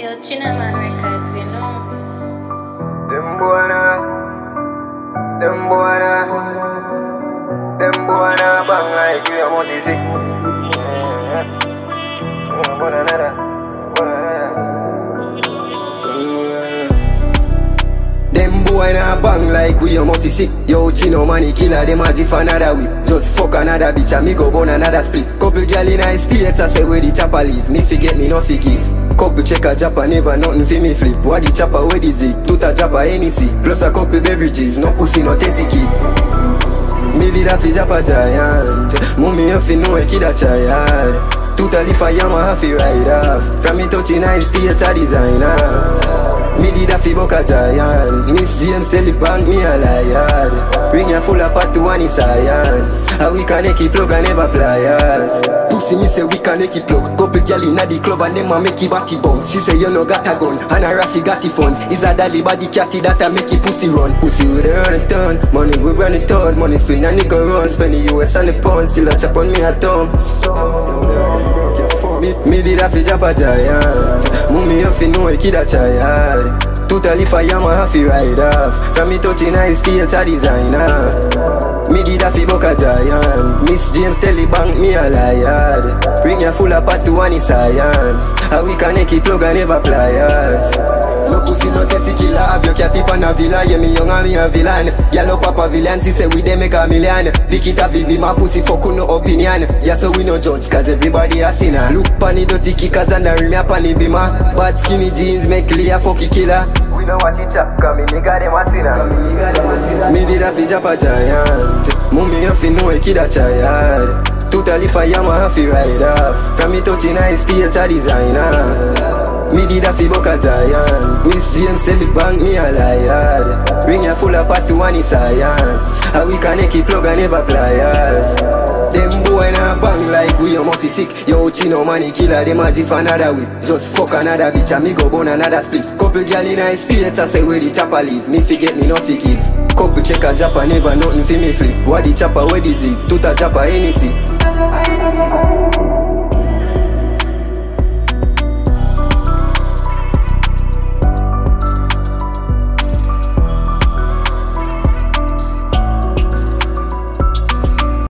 Yo, Chinna Man Records, you know. Them boy nah, them boy them boy bang like we are multi sick. One another, one another. Them boy nah bang like we a multi sick Yo chino money killer. Them a for another week Just fuck another bitch and me go burn another split Couple gal in a states I say where the chopper leave. Me forget me no forgive Couple check a japa never nothing fi me flip. What the chopper where the zig Tuta japa NEC Plus a couple beverages No pussy no testy kid. Me vida fi japa giant. Mummy you fi know a kid a child. Totally for yama have fi ride off. From me touching high states a designer. Me did a fi buck a giant. Miss James tell the bank me a liar. Ring ya full pot to one is science A we can make it plug and never pliers Pussy me say we can make it plug. Couple gal inna the club and them a make it backy bounce She say you no got a gun and a rashi got the funds Is a dolly body catty that a make it pussy run. Pussy with a run a ton Money we run it out Money spin and nigga run. Spend the US and the pound Still a chop on me a thumb me, me did a fi jump a giant Mummy you fi know a kid a child Totally for yama have fi ride off From me touching high states a designer. Me did a fi buck a giant. Miss James tell the bank me a liar. Ring ya full pot to one is science. A we can make it plug and never pliers no pussy no testy killer Have your cat tip on a villa Yeah me young and me a villain up papa villain She say we dey make a million Pick it up be my pussy fuck no opinion. Yeah so we no judge Cause everybody a sinner Look pan the dirty kickers and the rim ya pan the bima. Bad skinny jeans make clear fucky killer We don't watch it chop Cause me nigga dem a sinner Me did a fi jump a giant. Mummy you fi know a kid a child Totally for yama have fi ride off From me touching high states a designer me did a fi buck a giant Miss James tell the bank me a liar. Ring ya full of pot to one is science. A we can make plug and never pliers. Them boy na bang like we a multi sick. Yo chino money killer them a for another week. Just fuck another bitch and me go burn another split. Couple gal in a states I say where the chopper leave? Me forget me no forgive Couple check a japa never nothing fi me flip. What the chopper where the zig Tuta japa NEC